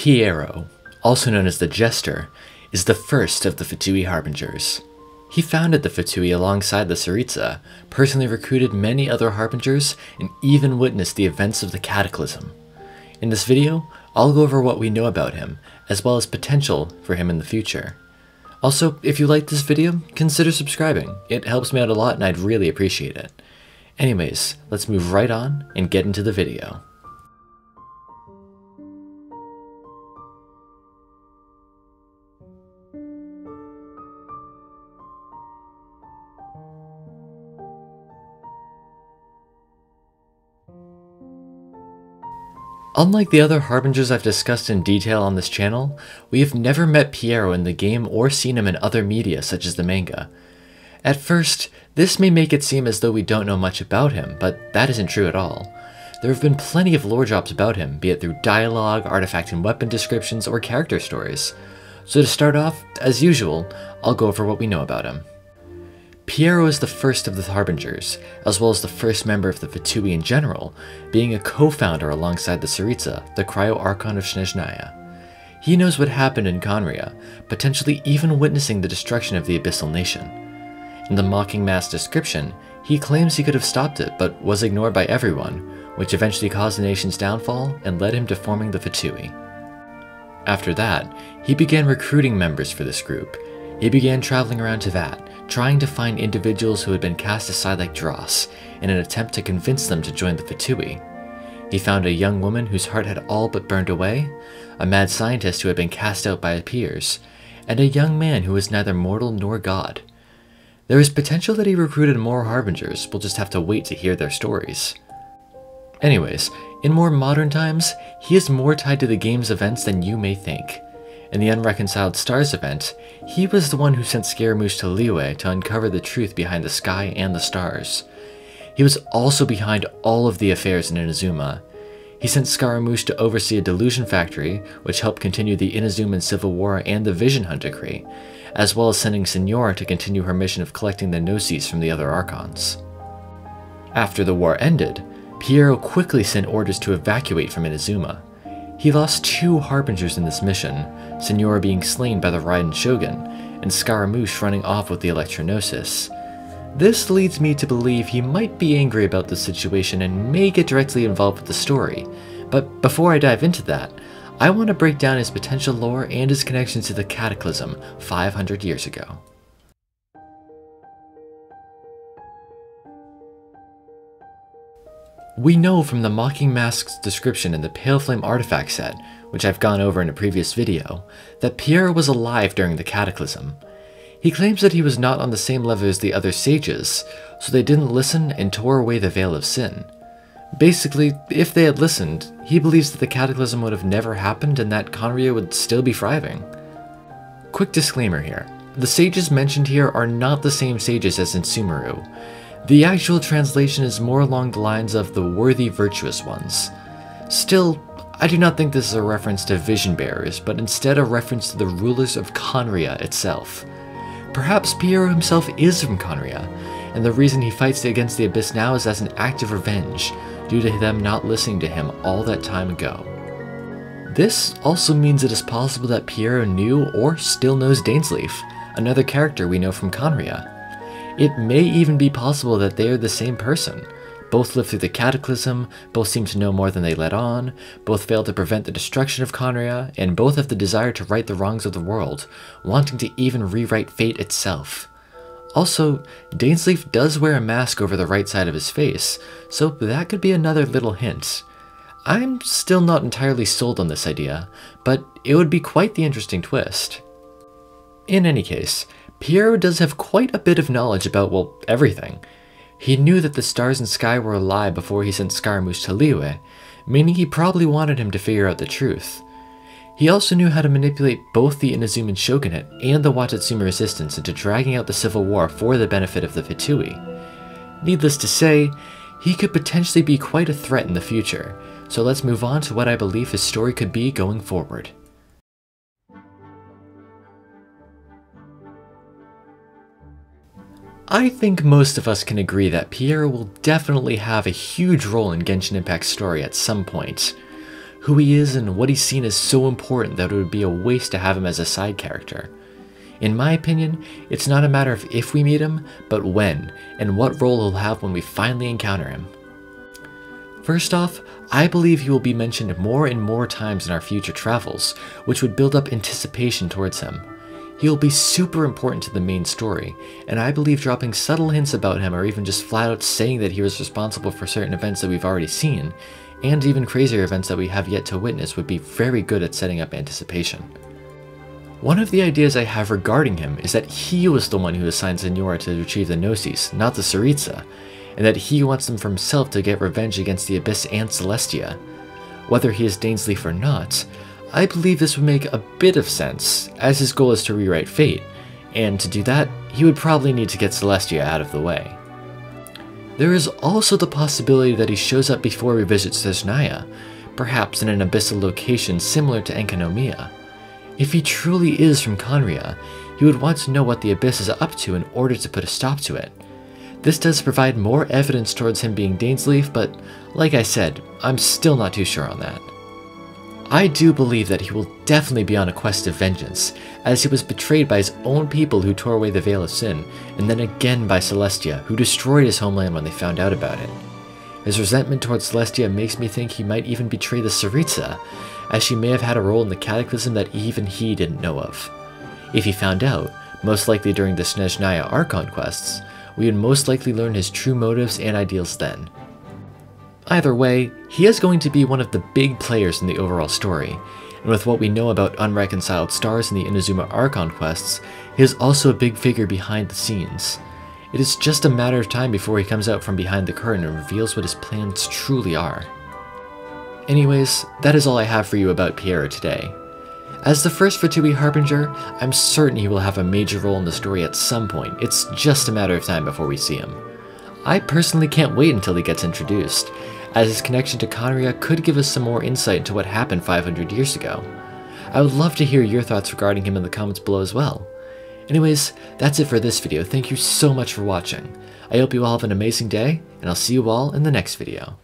Pierro, also known as the Jester, is the first of the Fatui Harbingers. He founded the Fatui alongside the Tsaritsa, personally recruited many other Harbingers, and even witnessed the events of the Cataclysm. In this video, I'll go over what we know about him, as well as potential for him in the future. Also, if you liked this video, consider subscribing. It helps me out a lot and I'd really appreciate it. Anyways, let's move right on and get into the video. Unlike the other Harbingers I've discussed in detail on this channel, we have never met Pierro in the game or seen him in other media such as the manga. At first, this may make it seem as though we don't know much about him, but that isn't true at all. There have been plenty of lore drops about him, be it through dialogue, artifact and weapon descriptions, or character stories. So to start off, as usual, I'll go over what we know about him. Pierro is the first of the Harbingers, as well as the first member of the Fatui in general, being a co-founder alongside the Tsaritsa, the Cryo Archon of Snezhnaya. He knows what happened in Khaenri'ah, potentially even witnessing the destruction of the Abyssal Nation. In the Mocking Mask description, he claims he could have stopped it, but was ignored by everyone, which eventually caused the nation's downfall and led him to forming the Fatui. After that, he began recruiting members for this group. He began traveling around to Teyvat, trying to find individuals who had been cast aside like Dross in an attempt to convince them to join the Fatui. He found a young woman whose heart had all but burned away, a mad scientist who had been cast out by his peers, and a young man who was neither mortal nor god. There is potential that he recruited more Harbingers, we'll just have to wait to hear their stories. Anyways, in more modern times, he is more tied to the game's events than you may think. In the Unreconciled Stars event, he was the one who sent Scaramouche to Liyue to uncover the truth behind the sky and the stars. He was also behind all of the affairs in Inazuma. He sent Scaramouche to oversee a delusion factory, which helped continue the Inazuman Civil War and the Vision Hunt decree, as well as sending Signora to continue her mission of collecting the Gnosis from the other Archons. After the war ended, Pierro quickly sent orders to evacuate from Inazuma. He lost two Harbingers in this mission, Signora being slain by the Raiden Shogun, and Scaramouche running off with the Electro Gnosis. This leads me to believe he might be angry about the situation and may get directly involved with the story, but before I dive into that, I want to break down his potential lore and his connections to the Cataclysm 500 years ago. We know from the Mocking Mask's description in the Pale Flame artifact set, which I've gone over in a previous video, that Pierre was alive during the Cataclysm. He claims that he was not on the same level as the other sages, so they didn't listen and tore away the Veil of Sin. Basically, if they had listened, he believes that the Cataclysm would have never happened and that Khaenri'ah would still be thriving. Quick disclaimer here, the sages mentioned here are not the same sages as in Sumeru, the actual translation is more along the lines of the worthy virtuous ones. Still, I do not think this is a reference to vision bearers, but instead a reference to the rulers of Khaenri'ah itself. Perhaps Pierro himself is from Khaenri'ah, and the reason he fights against the Abyss now is as an act of revenge, due to them not listening to him all that time ago. This also means it is possible that Pierro knew or still knows Dainsleif, another character we know from Khaenri'ah. It may even be possible that they are the same person. Both lived through the Cataclysm, both seem to know more than they let on, both failed to prevent the destruction of Khaenri'ah, and both have the desire to right the wrongs of the world, wanting to even rewrite fate itself. Also, Dainsleif does wear a mask over the right side of his face, so that could be another little hint. I'm still not entirely sold on this idea, but it would be quite the interesting twist. In any case, Pierro does have quite a bit of knowledge about, well, everything. He knew that the stars and sky were a lie before he sent Scaramouche to Liyue, meaning he probably wanted him to figure out the truth. He also knew how to manipulate both the Inazuman Shogunate and the Watatsumi resistance into dragging out the civil war for the benefit of the Fatui. Needless to say, he could potentially be quite a threat in the future, so let's move on to what I believe his story could be going forward. I think most of us can agree that Pierre will definitely have a huge role in Genshin Impact's story at some point. Who he is and what he's seen is so important that it would be a waste to have him as a side character. In my opinion, it's not a matter of if we meet him, but when, and what role he'll have when we finally encounter him. First off, I believe he will be mentioned more and more times in our future travels, which would build up anticipation towards him. He will be super important to the main story, and I believe dropping subtle hints about him or even just flat out saying that he was responsible for certain events that we've already seen, and even crazier events that we have yet to witness would be very good at setting up anticipation. One of the ideas I have regarding him is that he was the one who assigned Signora to retrieve the Gnosis, not the Tsaritsa, and that he wants them for himself to get revenge against the Abyss and Celestia. Whether he is Dainsleif or not, I believe this would make a bit of sense, as his goal is to rewrite fate, and to do that, he would probably need to get Celestia out of the way. There is also the possibility that he shows up before we visit Snezhnaya, perhaps in an abyssal location similar to Enkanomiya. If he truly is from Khaenri'ah, he would want to know what the Abyss is up to in order to put a stop to it. This does provide more evidence towards him being Dainsleif, but like I said, I'm still not too sure on that. I do believe that he will definitely be on a quest of vengeance, as he was betrayed by his own people who tore away the Veil of Sin, and then again by Celestia, who destroyed his homeland when they found out about it. His resentment towards Celestia makes me think he might even betray the Tsaritsa, as she may have had a role in the cataclysm that even he didn't know of. If he found out, most likely during the Snezhnaya Archon quests, we would most likely learn his true motives and ideals then. Either way, he is going to be one of the big players in the overall story, and with what we know about unreconciled stars in the Inazuma Archon quests, he is also a big figure behind the scenes. It is just a matter of time before he comes out from behind the curtain and reveals what his plans truly are. Anyways, that is all I have for you about Pierro today. As the first Fatui Harbinger, I'm certain he will have a major role in the story at some point, it's just a matter of time before we see him. I personally can't wait until he gets introduced, as his connection to Khaenri'ah could give us some more insight into what happened 500 years ago. I would love to hear your thoughts regarding him in the comments below as well. Anyways, that's it for this video, thank you so much for watching. I hope you all have an amazing day, and I'll see you all in the next video.